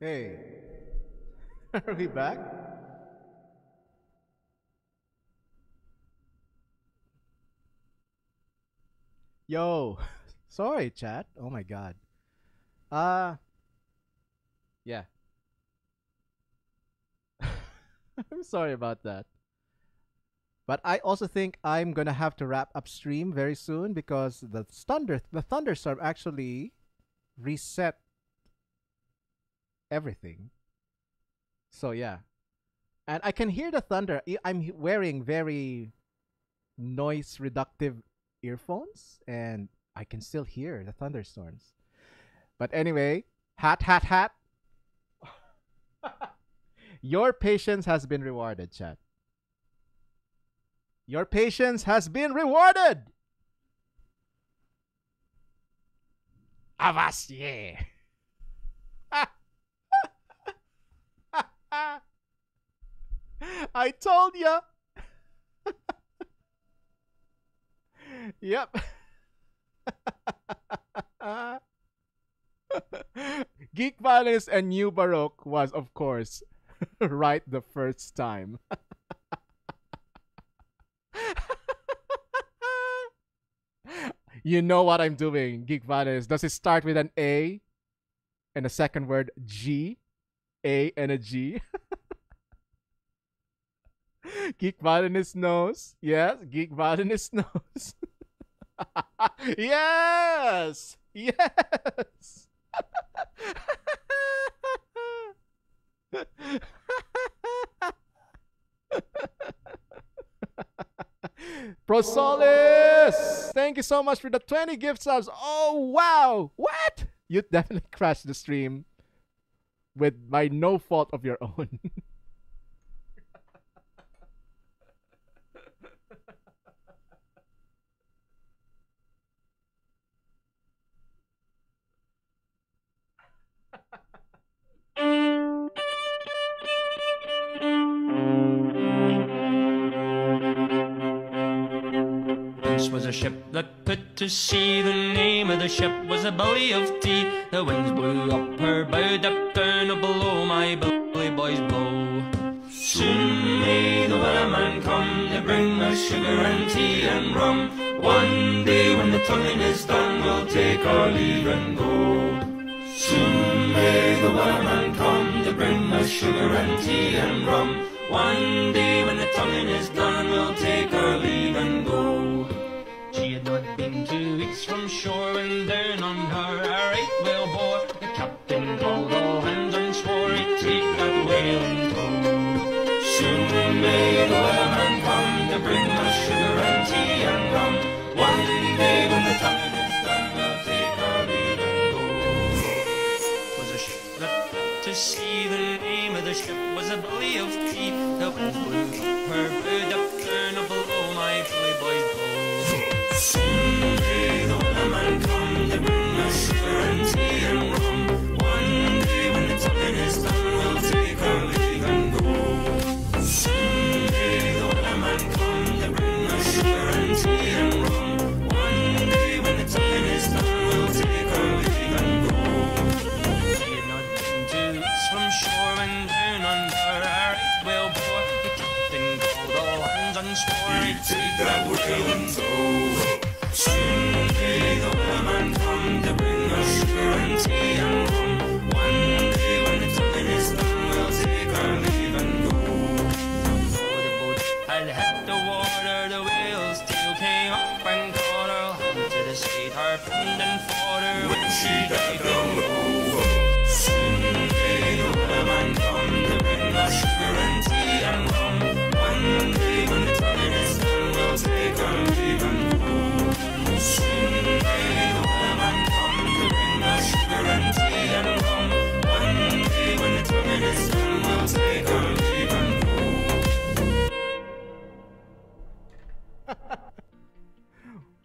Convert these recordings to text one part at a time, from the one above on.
Hey. Are we back? Yo. Sorry, chat. Oh my god. Uh yeah. I'm sorry about that. But I also think I'm gonna have to wrap up stream very soon because the thunder the thunderstorm actually reset everything. So yeah. And I can hear the thunder. I'm wearing very noise reductive earphones and I can still hear the thunderstorms. But anyway, hat hat hat. Your patience has been rewarded, chat. Your patience has been rewarded. Avast, I told ya. yep. Geek Violinist and New Baroque was, of course, right the first time. you know what I'm doing, Geek Violinist. Does it start with an A and a second word G? A and a G? Geek Violinist knows. Yes, Geek Violinist knows. yes! Yes! Prosolis! Thank you so much for the 20 gift subs. Oh, wow! What? You definitely crashed the stream with by no fault of your own. this was a ship that put to sea. The the ship was a Billy o' Tea. The winds blew up her bow, up down, below my Billy boys blow. Soon may the wellerman come to bring us sugar and tea and rum. One day when the tonguing is done, we'll take our leave and go. Soon may the wellerman come to bring us sugar and tea and rum. One day when the tonguing is done, we'll take our leave and go. Been two weeks from shore and down on her a right whale bore.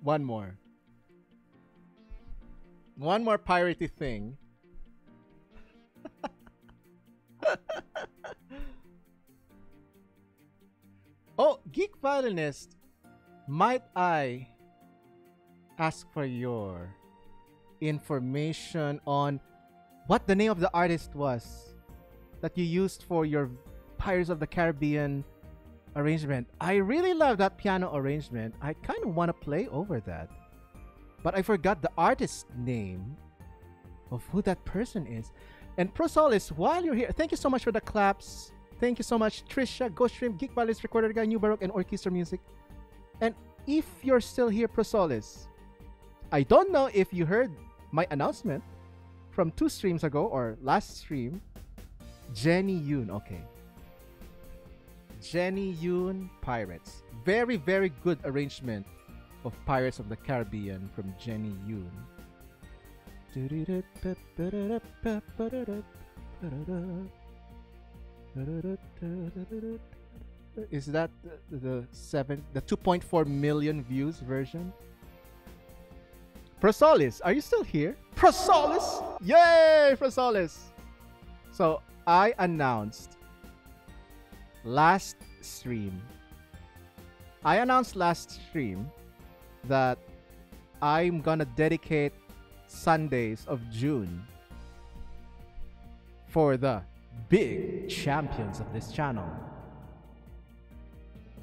One more. One more piratey thing. oh, Geek Violinist, might I ask for your information on what the name of the artist was that you used for your Pirates of the Caribbean arrangement. I really love that piano arrangement. I kind of want to play over that. But I forgot the artist name of who that person is. And Prosolis, while you're here, thank you so much for the claps. Thank you so much, Trisha, Ghost Shrimp, Geek Balance, Recorder Guy, New Baroque, and Orchestra Music. And if you're still here, Prosolis, I don't know if you heard my announcement from two streams ago or last stream. Jenny Yoon, okay. Jenny Yoon Pirates. Very, very good arrangement of Pirates of the Caribbean from Jenny Yoon. Is that the, the seven, the 2.4 million views version? Prosolis, are you still here? Prosolis! Yay, Prosolis! So I announced last stream. I announced last stream that I'm gonna dedicate Sundays of June for the big champions of this channel.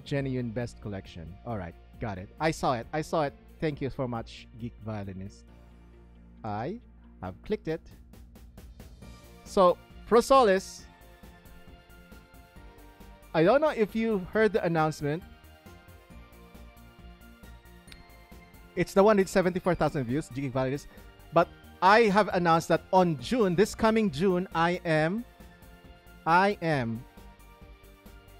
Genuine best collection. Alright, got it. I saw it. I saw it. Thank you so much, Geek Violinist. I have clicked it. So, Prosolis, I don't know if you heard the announcement. It's the one with 74,000 views, Violinist. But I have announced that on June, this coming June, I am I am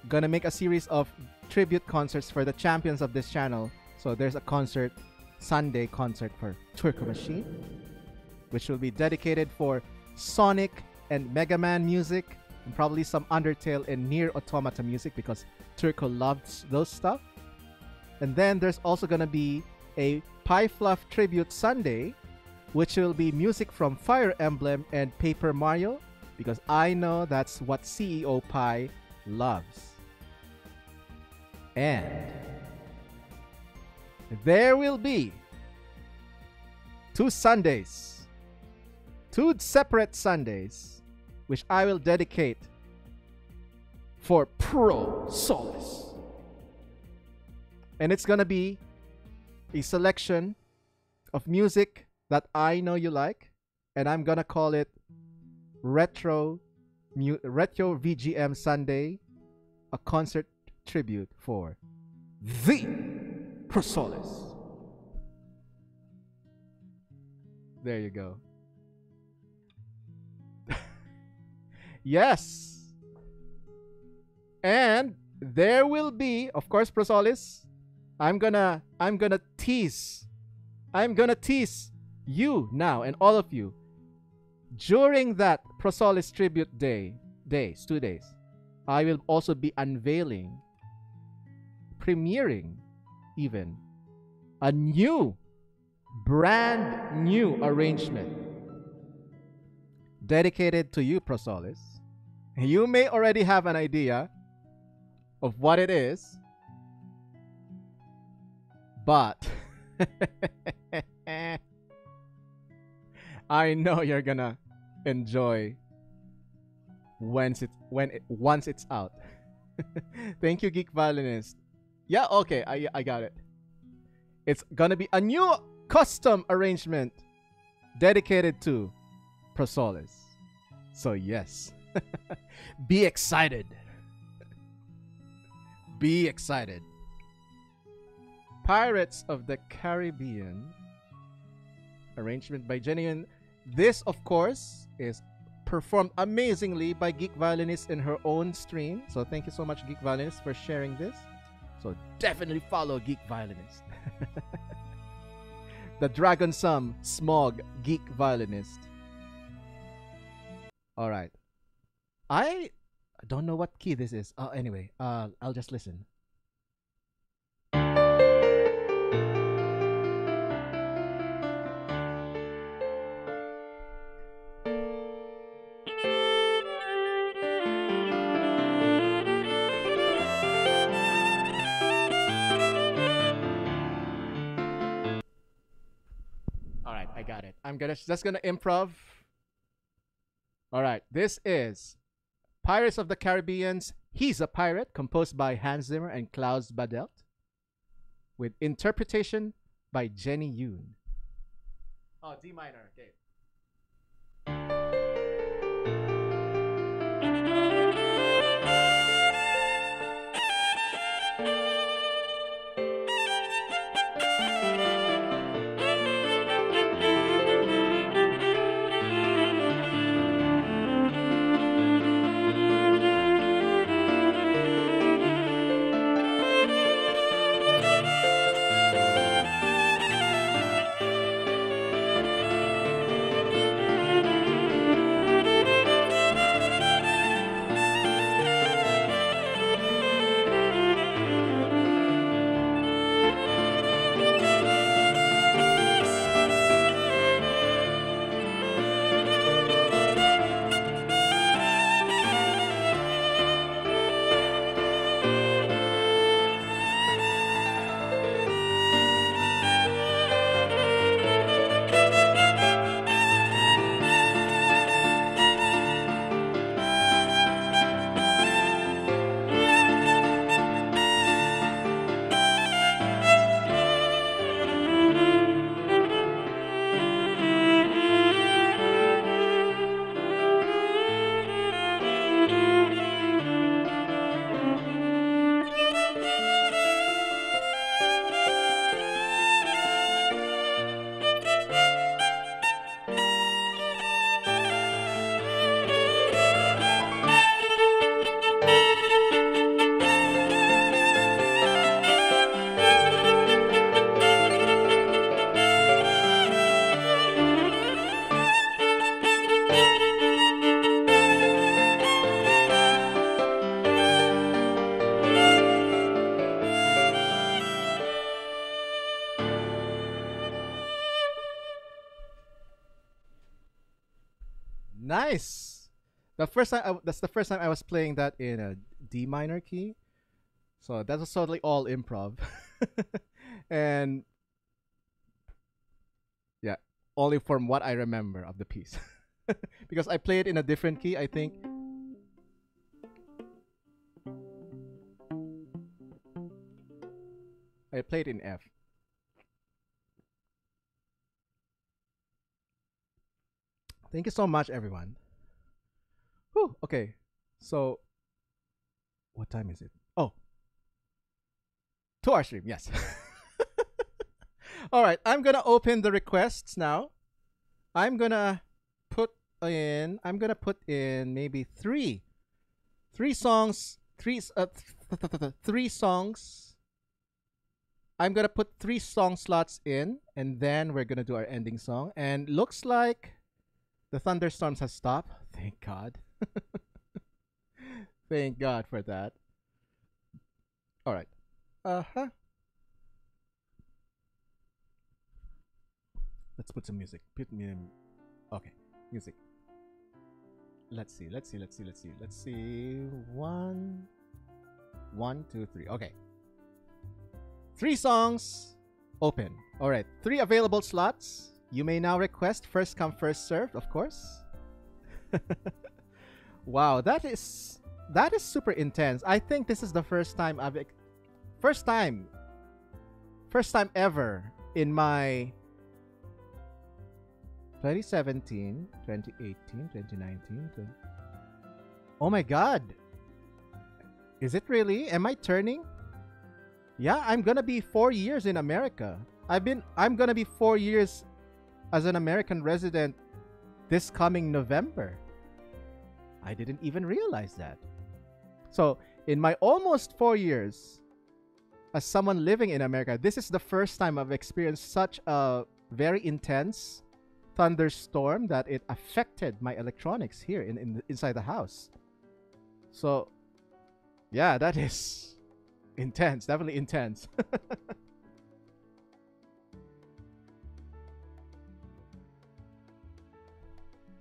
gonna make a series of tribute concerts for the champions of this channel. So there's a concert, Sunday concert for Turco Machine, which will be dedicated for Sonic and Mega Man music, and probably some Undertale and Nier Automata music because Turco loves those stuff. And then there's also gonna be a Pie Fluff tribute Sunday, which will be music from Fire Emblem and Paper Mario, because I know that's what CEO Pi loves. And there will be two Sundays, two separate Sundays, which I will dedicate for Pro Solis. And it's gonna be a selection of music that I know you like, and I'm gonna call it Retro Mu- Retro VGM Sunday, a concert tribute for the Pro Prosolis. There you go. Yes. And there will be, of course, Prosolis. I'm gonna I'm gonna tease. I'm gonna tease you now and all of you during that Prosolis tribute day, days, two days, I will also be unveiling, premiering even, a new, brand new arrangement dedicated to you, Prosolis. You may already have an idea of what it is, but I know you're gonna enjoy once it when it, once it's out. Thank you, Geek Violinist. Yeah, okay, I I got it. It's gonna be a new custom arrangement dedicated to Prosolis. So yes, be excited. be excited. Pirates of the Caribbean arrangement by Genuine this, of course, is performed amazingly by Geek Violinist in her own stream. So thank you so much, Geek Violinist, for sharing this. So definitely follow Geek Violinist. the Dragon Sum Smog Geek Violinist. All right. I don't know what key this is. Uh, anyway, uh, I'll just listen. All right, I got it. I'm gonna just gonna improv All right, this is Pirates of the Caribbean's He's a Pirate, composed by Hans Zimmer and Klaus Badelt, with interpretation by Jenny Yoon. Oh, D minor, okay. The first time I, that's the first time I was playing that in a D minor key. So that was totally all improv. and yeah, only from what I remember of the piece. because I played in a different key, I think. I played in F. Thank you so much, everyone. Okay, so what time is it? Oh, to our stream, yes. All right, I'm gonna open the requests now. I'm gonna put in. I'm gonna put in maybe three, three songs, three uh, three songs. I'm gonna put three song slots in, and then we're gonna do our ending song. And looks like the thunderstorms have stopped. Thank God. Thank God for that. All right. Uh huh. Let's put some music. Put me in. Okay, music. Let's see. Let's see. Let's see. Let's see. Let's see. One, one, two, three. Okay. Three songs. Open. All right. Three available slots. You may now request first come first served, of course. wow, that is that is super intense. I think this is the first time I've first time first time ever in my 2017, 2018, 2019, 20... Oh my god. Is it really? Am I turning? Yeah, I'm gonna be four years in America. I've been I'm gonna be four years as an American resident this coming November. I didn't even realize that. So, in my almost four years as someone living in America, this is the first time I've experienced such a very intense thunderstorm that it affected my electronics here in, in inside the house. So, yeah, that is intense, definitely intense.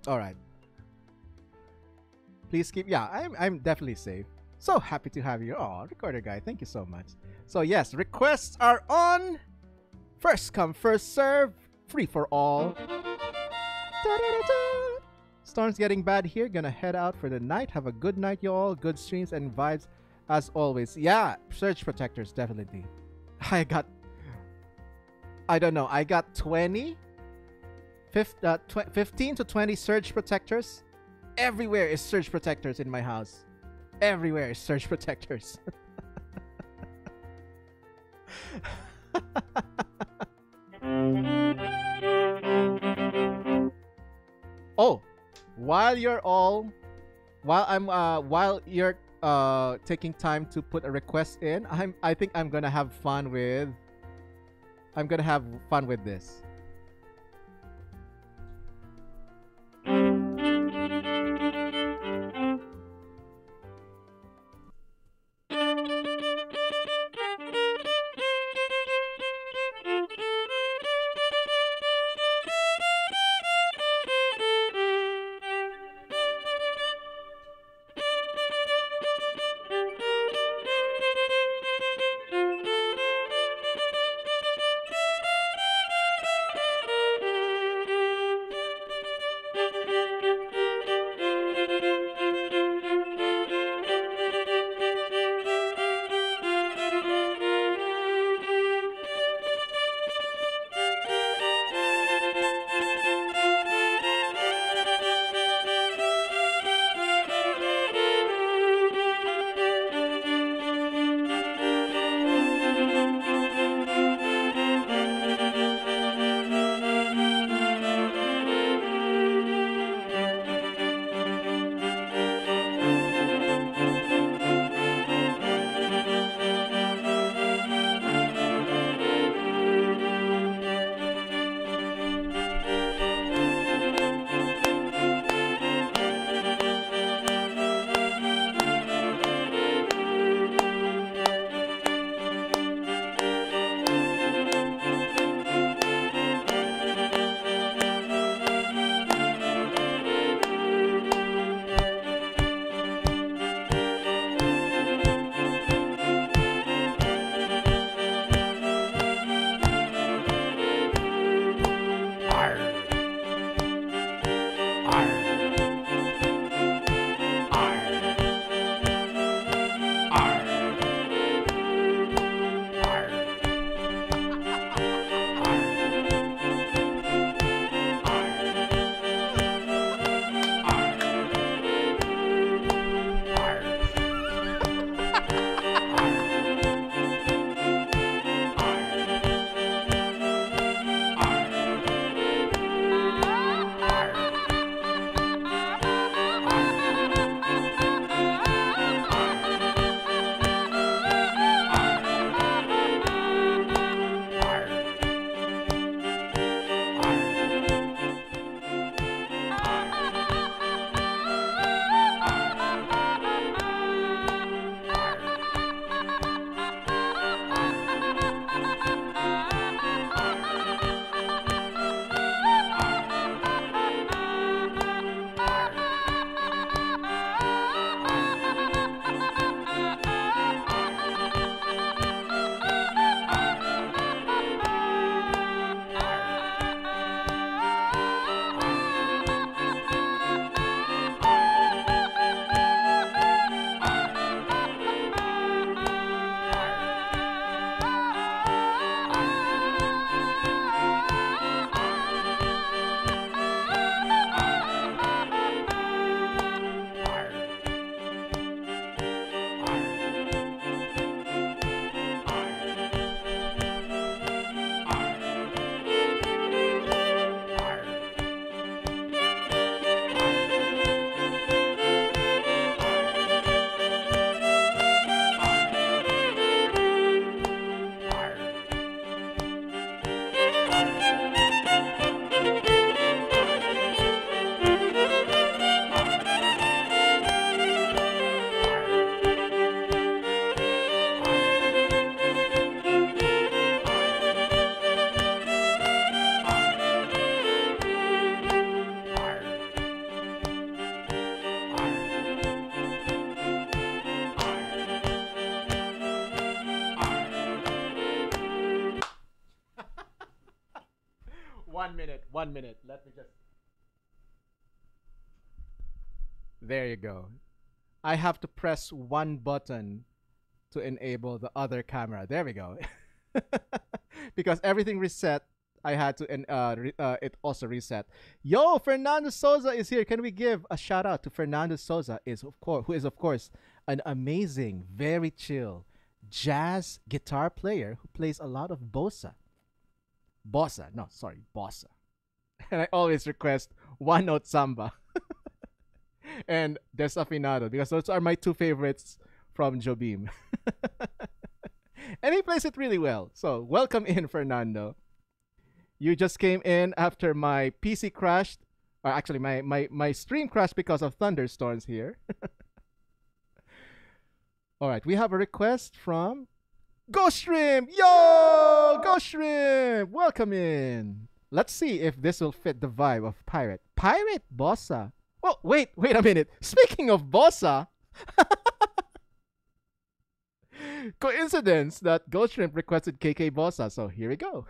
All right. Please keep. Yeah, I'm I'm definitely safe. So happy to have you. all Oh, recorder guy, thank you so much. So yes, requests are on. First come, first serve. Free for all. Storm's getting bad here. Gonna head out for the night. Have a good night, y'all. Good streams and vibes as always. Yeah, surge protectors definitely. I got. I don't know. I got 20, fif- uh, tw- 15 to 20 surge protectors. Everywhere is surge protectors in my house. Everywhere is surge protectors. oh, while you're all while I'm uh while you're uh taking time to put a request in, I'm I think I'm gonna have fun with I'm gonna have fun with this. One minute. Let me just. There you go. I have to press one button to enable the other camera. There we go. because everything reset, I had to and uh, re- uh it also reset. Yo, Fernando Souza is here. Can we give a shout out to Fernando Souza? Is of course who is of course an amazing, very chill jazz guitar player who plays a lot of bossa. Bossa, no, sorry, bossa. And I always request one note samba and Desafinado because those are my two favorites from Jobim. and he plays it really well. So, welcome in, Fernando. You just came in after my PC crashed, or actually, my, my, my stream crashed because of thunderstorms here. All right, we have a request from Ghost Shrimp. Yo, Ghost Shrimp, welcome in. Let's see if this will fit the vibe of pirate. Pirate bossa. Well, wait, wait a minute. Speaking of bossa, coincidence that Ghost Shrimp requested KK bossa. So here we go.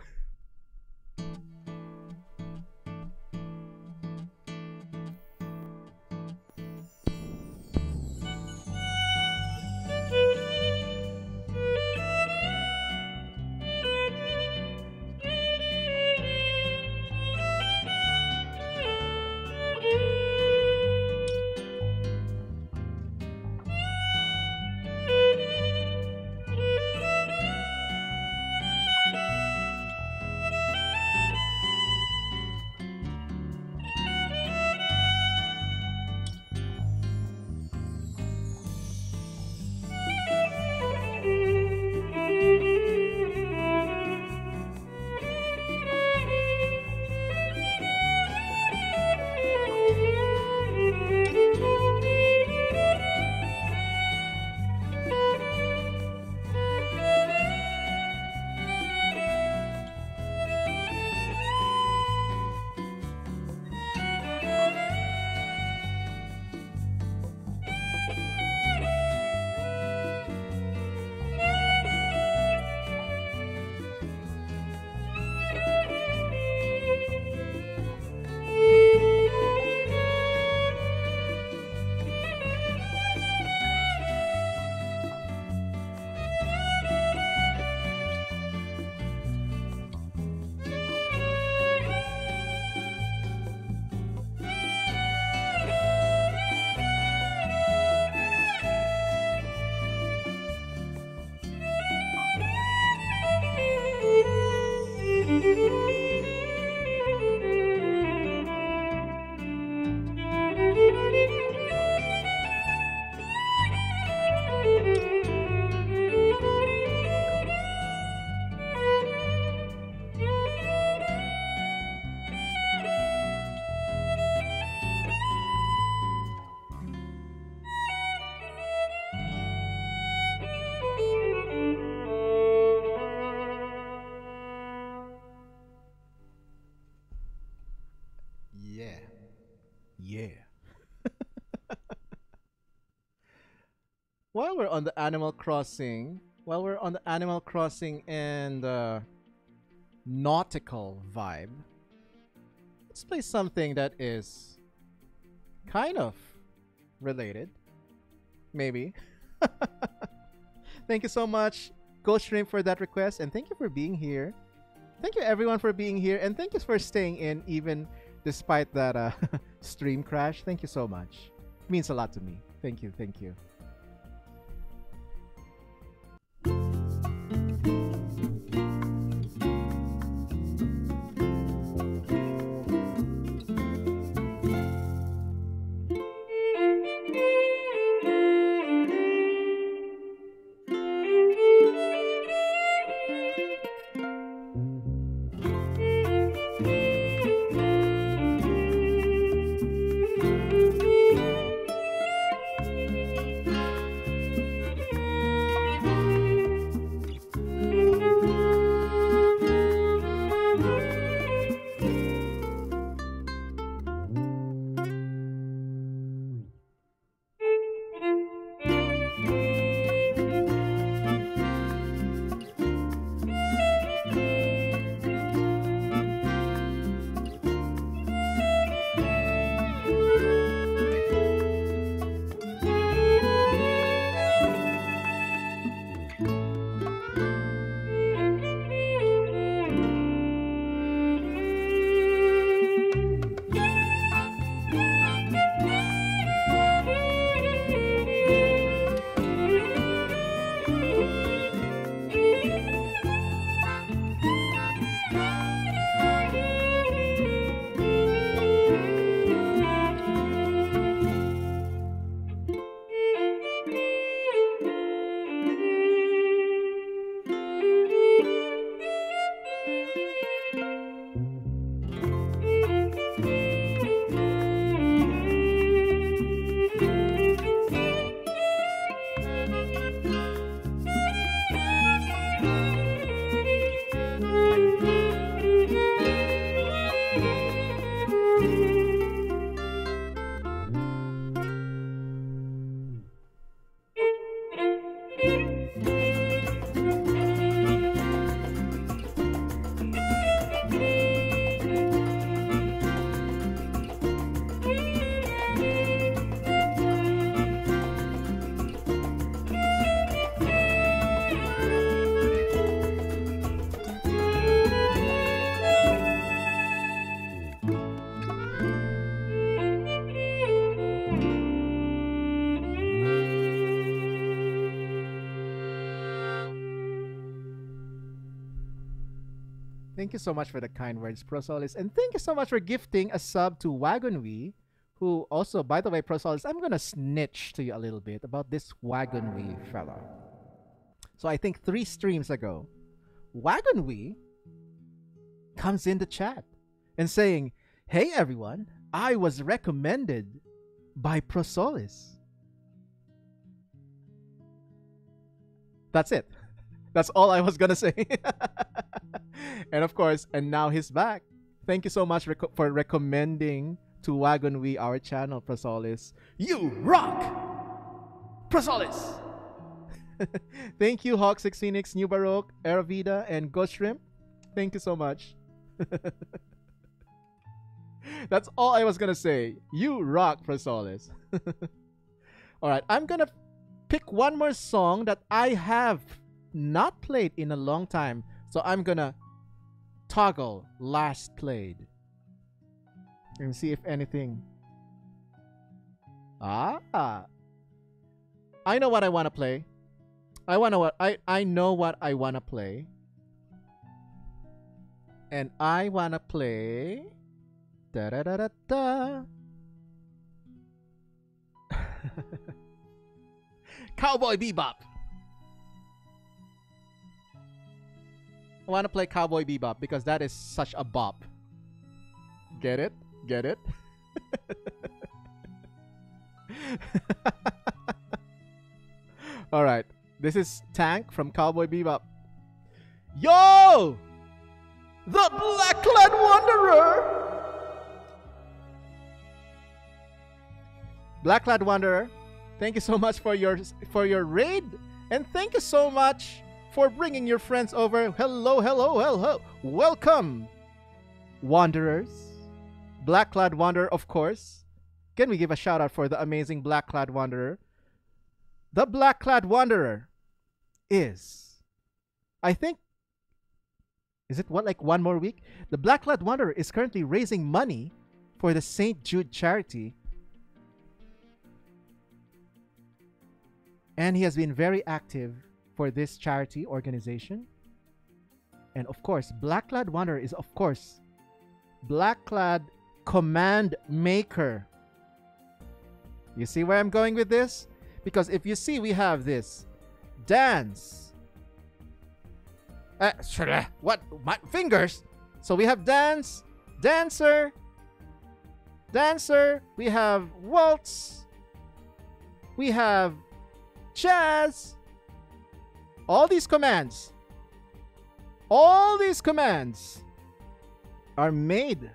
While we're on the Animal Crossing, while we're on the Animal Crossing and uh, nautical vibe, let's play something that is kind of related. Maybe. thank you so much, Ghost for that request, and thank you for being here. Thank you, everyone, for being here, and thank you for staying in even despite that uh, stream crash. Thank you so much. It means a lot to me. Thank you. Thank you. Thank you so much for the kind words, Prosolis. And thank you so much for gifting a sub to Wagonwee, who also, by the way, Prosolis, I'm going to snitch to you a little bit about this Wagonwee fellow. So I think three streams ago, Wagonwee comes in the chat and saying, Hey everyone, I was recommended by Prosolis. That's it. That's all I was gonna say. and of course, and now he's back. Thank you so much reco- for recommending to Wagonwee our channel, Prosolis. You rock! Prosolis! Thank you, Hawk6 Phoenix, New Baroque, Aravida, and Ghost Shrimp. Thank you so much. That's all I was gonna say. You rock, Prosolis. Alright, I'm gonna pick one more song that I have not played in a long time. So I'm gonna toggle last played. And see if anything. Ah. I know what I wanna play. I wanna what I I know what I wanna play. And I wanna play da da da da da. Cowboy Bebop. I want to play Cowboy Bebop because that is such a bop. Get it? Get it? All right. This is Tank from Cowboy Bebop. Yo! The Blackclad Wanderer! Blackclad Wanderer, thank you so much for your for your raid and thank you so much for bringing your friends over. Hello, hello, hello. Welcome, Wanderers. Blackclad Wanderer, of course. Can we give a shout out for the amazing Blackclad Wanderer? The Blackclad Wanderer is, I think, is it what, like one more week? The Blackclad Wanderer is currently raising money for the St. Jude charity. And he has been very active for this charity organization. And of course, Blackclad Wonder is, of course, Blackclad Command Maker. You see where I'm going with this? Because if you see, we have this dance. Uh, what? My fingers. So we have dance, dancer, dancer. We have waltz. We have jazz. All these commands, all these commands are made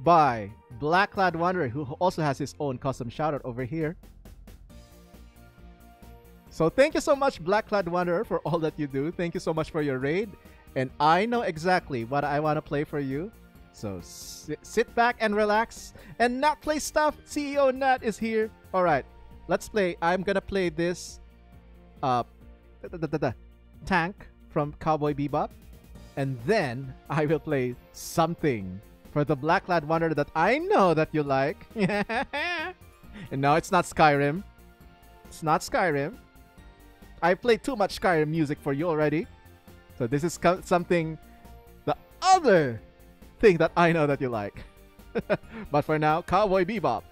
by Blackclad Wanderer, who also has his own custom shoutout over here. So thank you so much, Blackclad Wanderer, for all that you do. Thank you so much for your raid. And I know exactly what I want to play for you. So sit, back and relax and not play stuff. CEO Nat is here. All right, let's play. I'm gonna play this uh, tank from Cowboy Bebop, and then I will play something for the Blackclad Wanderer that I know that you like. and no, it's not Skyrim. It's not Skyrim. I played too much Skyrim music for you already. So this is something, the other thing that I know that you like. but for now, Cowboy Bebop.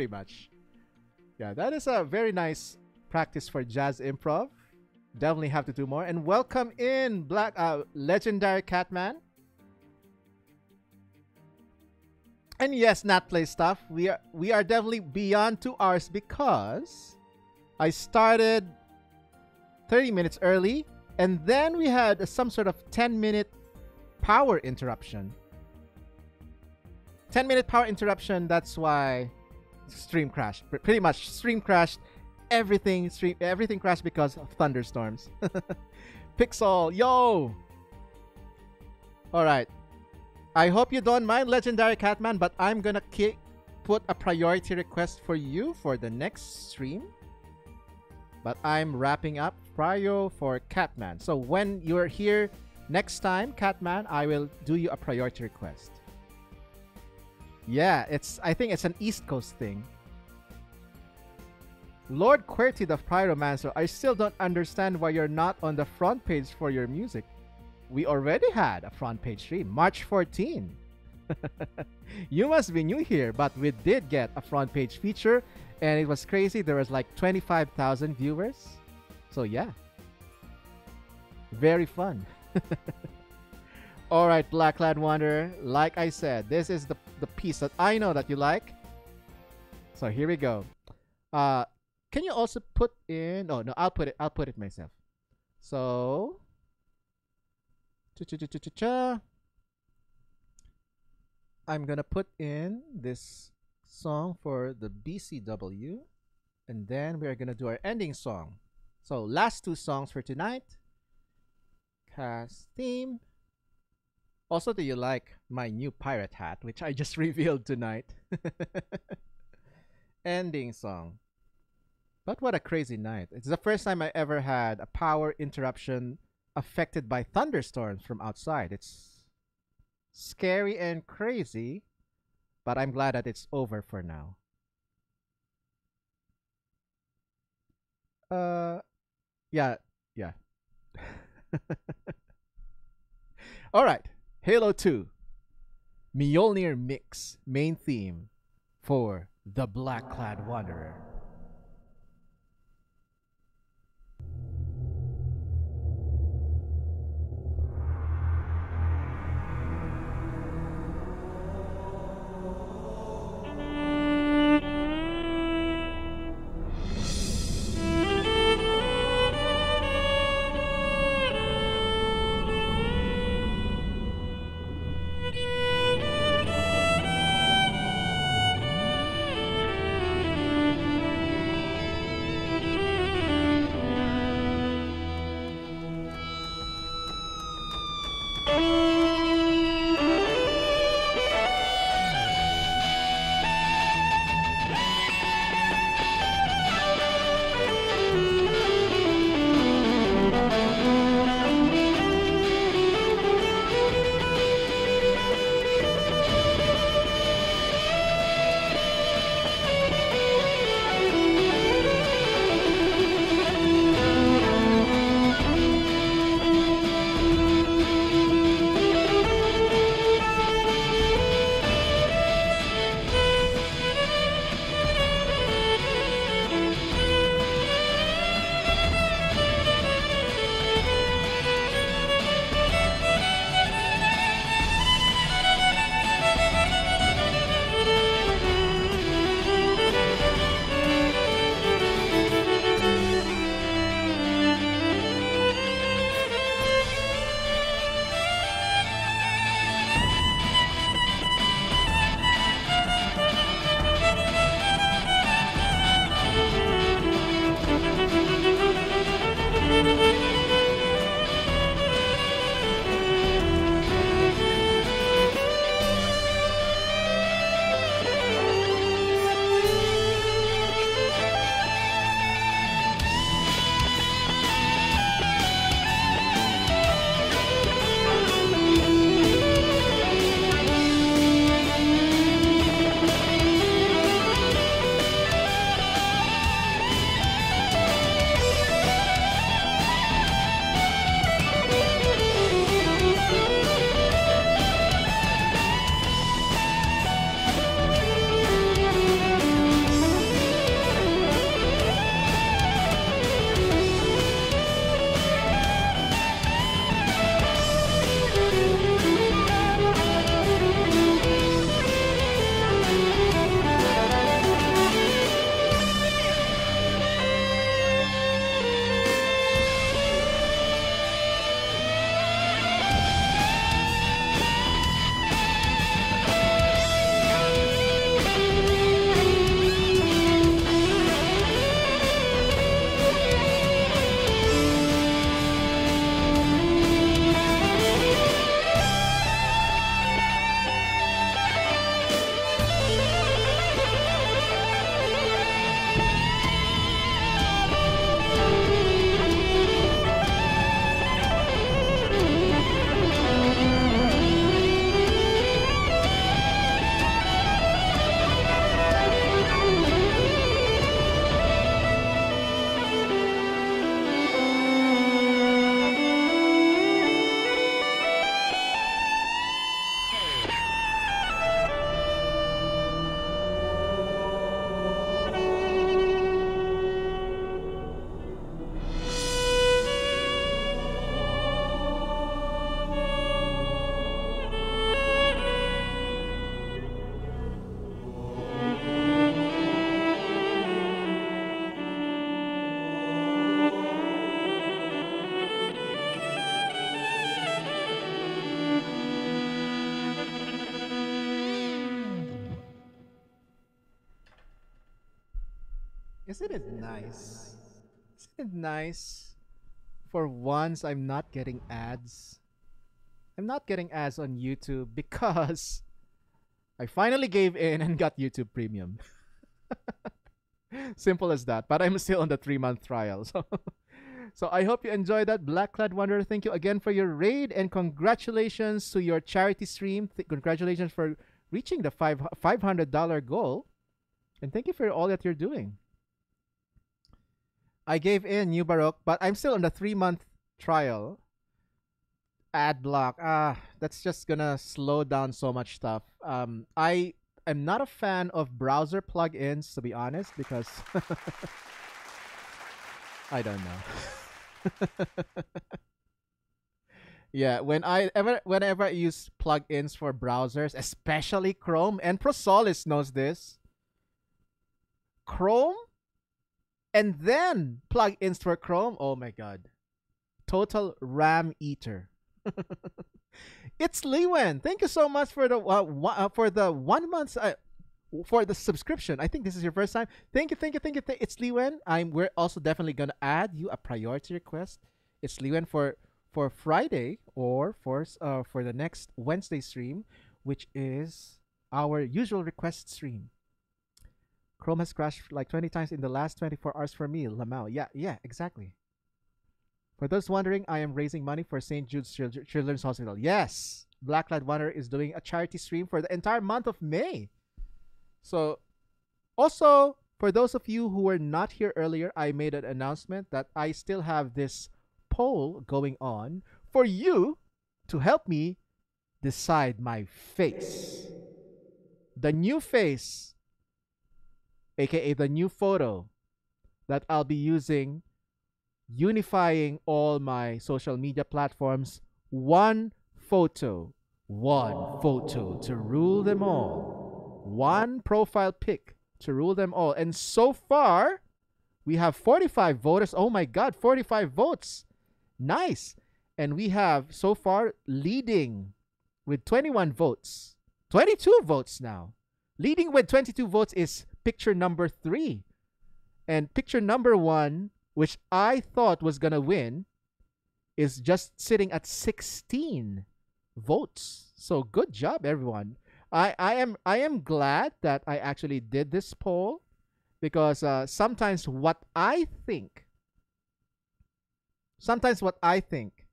Pretty much. Yeah, that is a very nice practice for jazz improv. Definitely have to do more. And welcome in Black uh, Legendary Catman. And yes, not play stuff. We are we are definitely beyond two hours because I started 30 minutes early, and then we had some sort of 10 minute power interruption. 10 minute power interruption, that's why stream crashed. Pretty much stream crashed. Everything stream everything crashed because of thunderstorms. Pixel, yo! Alright. I hope you don't mind Legendary Catman, but I'm gonna kick put a priority request for you for the next stream. But I'm wrapping up Prio for Catman. So when you're here next time, Catman, I will do you a priority request. Yeah, it's I think it's an East Coast thing. Lord QWERTY the Pyromancer, I still don't understand why you're not on the front page for your music. We already had a front page stream, March 14. you must be new here, but we did get a front page feature and it was crazy. There was like 25,000 viewers. So yeah. Very fun. All right, Black Blackclad Wanderer. Like I said, this is the, the piece that I know that you like. So here we go. Uh, can you also put in? Oh no, I'll put it. I'll put it myself. So, cha cha cha cha cha. cha. I'm gonna put in this song for the BCW, and then we are gonna do our ending song. So last two songs for tonight. Cast theme. Also, do you like my new pirate hat, which I just revealed tonight? ending song. But what a crazy night. It's the first time I ever had a power interruption affected by thunderstorms from outside. It's scary and crazy, but I'm glad that it's over for now. Uh, yeah, yeah. All right, Halo 2, Mjolnir Mix main theme for the Blackclad Wanderer. Isn't it nice? Isn't it nice? For once, I'm not getting ads. I'm not getting ads on YouTube because I finally gave in and got YouTube Premium. Simple as that. But I'm still on the three month trial. So, so I hope you enjoyed that. Blackclad Wanderer, thank you again for your raid and congratulations to your charity stream. Th- congratulations for reaching the five $500 goal. And thank you for all that you're doing. I gave in New Baroque, but I'm still on the three month trial. Ad block. Ah, that's just gonna slow down so much stuff. Um, I am not a fan of browser plugins to be honest because I don't know. yeah, when I ever whenever I use plugins for browsers, especially Chrome and Prosolis knows this. Chrome and then plugins for Chrome. Oh my god. Total RAM eater. it's Liwen. Thank you so much for the uh, uh, for the one month uh, for the subscription. I think this is your first time. Thank you, thank you, thank you. Th- it's Liwen. I'm we're also definitely gonna add you a priority request. It's Liwen for for Friday or for uh, for the next Wednesday stream, which is our usual request stream. Chrome has crashed like 20 times in the last 24 hours for me, Lamau. Yeah, yeah, exactly. For those wondering, I am raising money for St. Jude's Children's Hospital. Yes, Blacklight Wanderer is doing a charity stream for the entire month of May. So, also, for those of you who were not here earlier, I made an announcement that I still have this poll going on for you to help me decide my face. The new face, aka the new photo that I'll be using unifying all my social media platforms one photo one photo to rule them all. One profile pic to rule them all. And so far we have 45 voters. Oh my god 45 votes. Nice. And we have so far leading with 21 votes. 22 votes now. Leading with 22 votes is picture number 3 and picture number 1 which I thought was gonna win, is just sitting at 16 votes. So good job, everyone. I, I am I am glad that I actually did this poll because uh, sometimes what I think, sometimes what I think,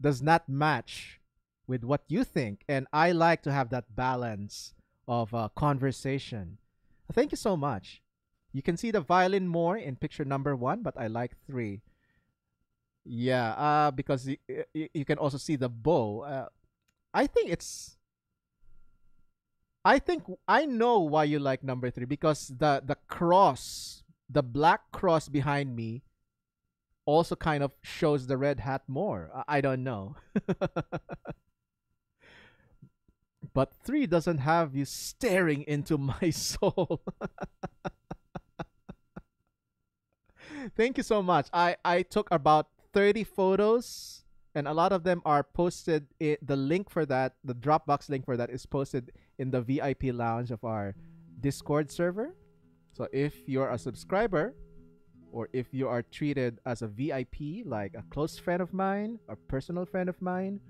does not match with what you think, and I like to have that balance of uh, conversation. Thank you so much. You can see the violin more in picture number one, but I like three. Yeah, uh, because y- y- you can also see the bow. Uh, I think it's. I think I know why you like number three because the the cross, the black cross behind me, also kind of shows the red hat more. I, I don't know. but three doesn't have you staring into my soul. Thank you so much. I I took about 30 photos and a lot of them are posted the link for that, the Dropbox link for that is posted in the VIP lounge of our Discord server. So if you're a subscriber or if you are treated as a VIP like a close friend of mine, a personal friend of mine,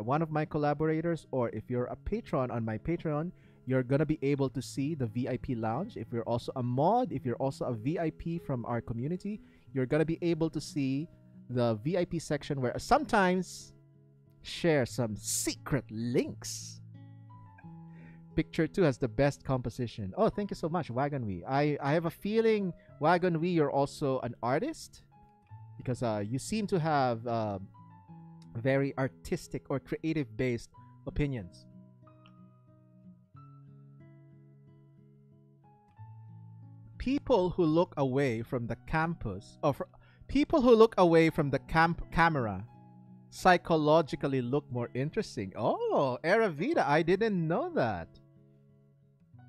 one of my collaborators or if you're a patron on my Patreon, you're gonna be able to see the VIP lounge. If you're also a mod, if you're also a VIP from our community, you're gonna be able to see the VIP section where I sometimes share some secret links. Picture two has the best composition. Oh, thank you so much, Wagon Wee. I, I have a feeling, Wagon Wee, you're also an artist because uh, you seem to have uh, very artistic or creative based opinions. people who look away from the campus or people who look away from the camp camera psychologically look more interesting. Oh, Aravita, I didn't know that.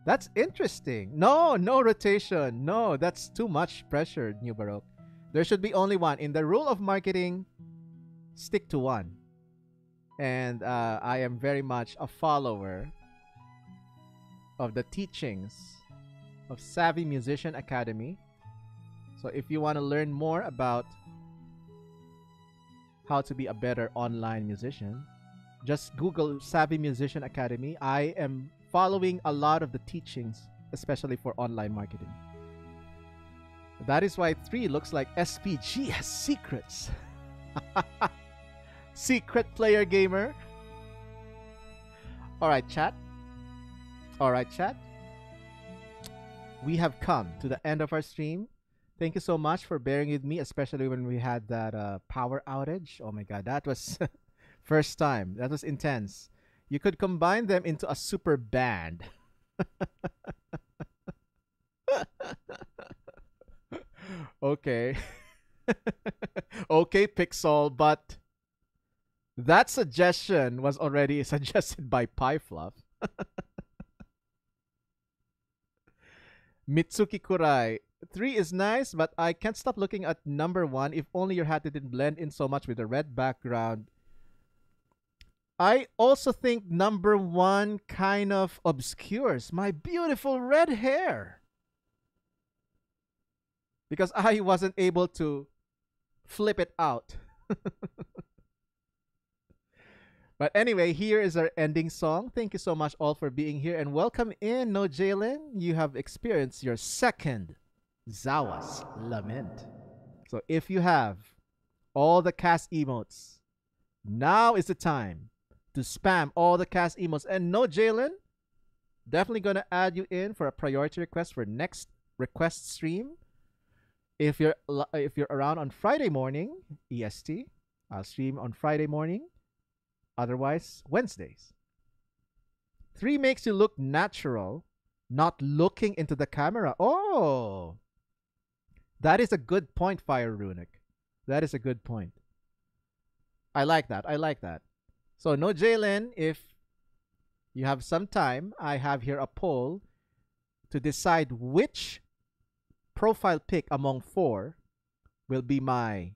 That's interesting. No, no rotation. No, that's too much pressure, New Baroque. There should be only one. In the rule of marketing, stick to one. And uh, I am very much a follower of the teachings of Savvy Musician Academy So if you want to learn more about how to be a better online musician, just Google Savvy Musician Academy. I am following a lot of the teachings, especially for online marketing. That is why 3 looks like SPG has secrets. Secret player gamer. Alright, chat. Alright, chat. We have come to the end of our stream. Thank you so much for bearing with me, especially when we had that uh, power outage. Oh my god, that was first time. That was intense. You could combine them into a super band. okay. okay, Pixel, but that suggestion was already suggested by PyFluff. Mitsuki Kurai. Three is nice, but I can't stop looking at number one. If only your hat didn't blend in so much with the red background. I also think number one kind of obscures my beautiful red hair. Because I wasn't able to flip it out. but anyway, here is our ending song. Thank you so much all for being here and welcome in, No Jalen. You have experienced your second Zawa's Lament. So if you have all the cast emotes, now is the time to spam all the cast emotes. And no Jalen, definitely gonna add you in for a priority request for next request stream. If you're if you're around on Friday morning EST, I'll stream on Friday morning. Otherwise, Wednesdays. Three makes you look natural, not looking into the camera. Oh, that is a good point, Fire Runic. That is a good point. I like that. I like that. So, no Jalen, if you have some time, I have here a poll to decide which profile pic among four will be my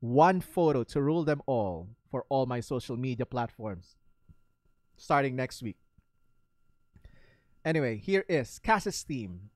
one photo to rule them all for all my social media platforms starting next week. Anyway, here is Cass's theme.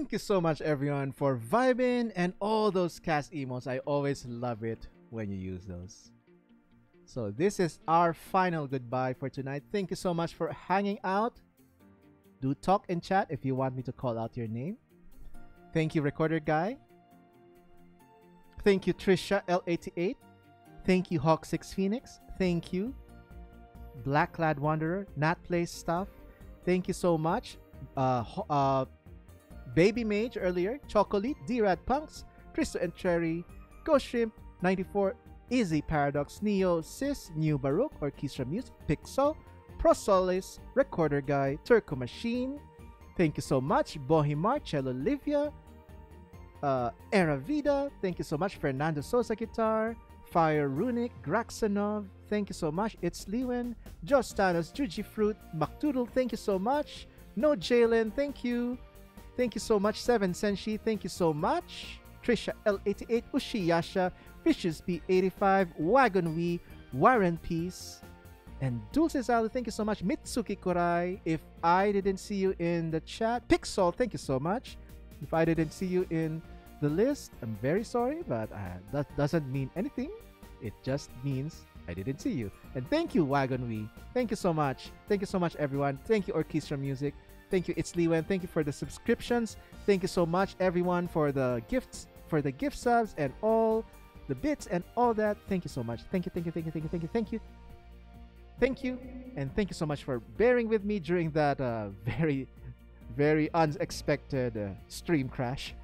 Thank you so much, everyone, for vibing and all those cast emos. I always love it when you use those. So, this is our final goodbye for tonight. Thank you so much for hanging out. Do talk and chat if you want me to call out your name. Thank you, Recorder Guy. Thank you, Trisha L88. Thank you, Hawk6 Phoenix. Thank you, Blackclad Wanderer, Nat Plays Stuff. Thank you so much. Uh, uh, Baby Mage earlier, Chocolate, D-Rad Punks, Cristo and Cherry, Ghost Shrimp, 94, Easy Paradox, Neo, Sis, New Baroque, Orchestra Music, Pixel, Prosolis, Recorder Guy, Turco Machine. Thank you so much, Bohimar, Cello Livia, uh, Era Vida. Thank you so much, Fernando Sosa Guitar, Fire Runic, Graxanov. Thank you so much, It's Liwen, Josh Thanos, Juji Fruit, McDoodle. Thank you so much, No Jalen. Thank you. Thank you so much, Seven Senshi. Thank you so much, Trisha L88, Ushiyasha, Fishes P85, Wagon Wee, Warren Peace, and Dulce Sally. Thank you so much, Mitsuki Korai. If I didn't see you in the chat, Pixel, thank you so much. If I didn't see you in the list, I'm very sorry, but uh, that doesn't mean anything. It just means I didn't see you. And thank you, Wagon Wee. Thank you so much. Thank you so much, everyone. Thank you, Orchestra Music. Thank you, It's Liwen. Thank you for the subscriptions. Thank you so much, everyone, for the gifts, for the gift subs, and all the bits and all that. Thank you so much. Thank you, thank you, thank you, thank you, thank you, thank you. Thank you, and thank you so much for bearing with me during that uh, very, very unexpected uh, stream crash.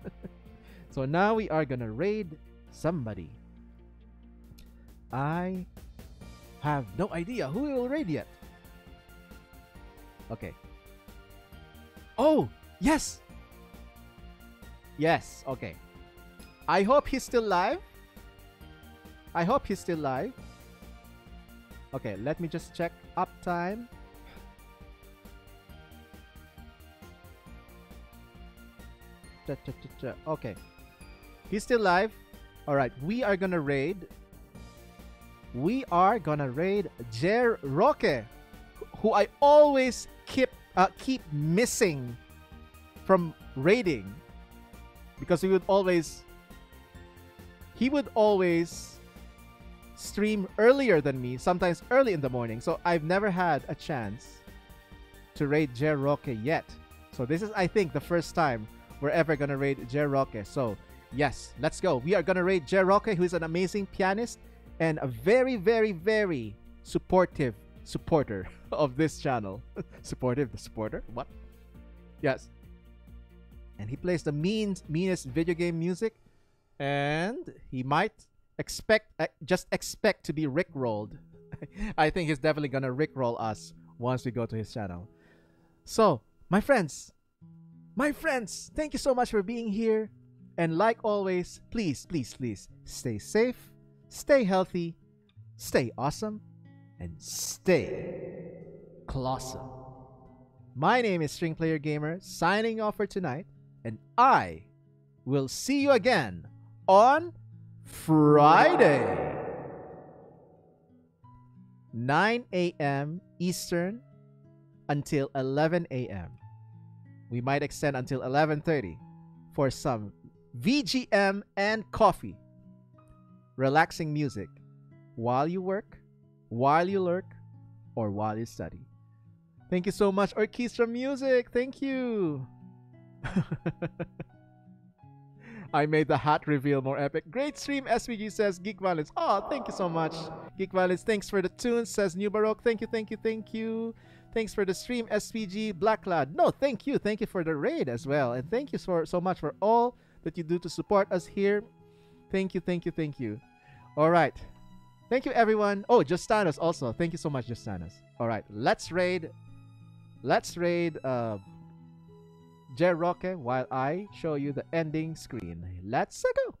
so now we are gonna raid somebody. I have no idea who we will raid yet. Okay. Oh, yes. Yes, okay. I hope he's still live. I hope he's still live. Okay, let me just check uptime. Okay. He's still live. Alright, we are gonna raid. We are gonna raid Jer Roque, who I always keep uh, keep missing from raiding because he would always he would always stream earlier than me, sometimes early in the morning. So I've never had a chance to raid Jer Roque yet. So this is, I think, the first time we're ever gonna raid Jer Roque. So yes, let's go. We are gonna raid Jer Roque, who is an amazing pianist and a very, very, very supportive supporter of this channel. supportive, the supporter? What? Yes. And he plays the mean, meanest video game music. And he might expect, uh, just expect to be rickrolled. I think he's definitely gonna rickroll us once we go to his channel. So, my friends, my friends, thank you so much for being here. And like always, please, please, please stay safe, stay healthy, stay awesome, and stay colossal. My name is String Player Gamer, signing off for tonight, and I will see you again on Friday. 9 a.m. Eastern until 11 a.m. We might extend until 11:30 for some VGM and coffee. Relaxing music while you work, while you lurk, or while you study. Thank you so much, Orchestra Music. Thank you. I made the hat reveal more epic. Great stream, SPG says Geek Violinist. Oh, thank you so much. Geek Violinist, thanks for the tunes, says New Baroque. Thank you, thank you, thank you. Thanks for the stream, SPG Blackclad. No, thank you. Thank you for the raid as well. And thank you for so much for all that you do to support us here. Thank you, thank you, thank you. All right. Thank you, everyone. Oh, Justanos also. Thank you so much, Justanos. All right, let's raid. Let's raid uh, Jer Roque while I show you the ending screen. Let's go.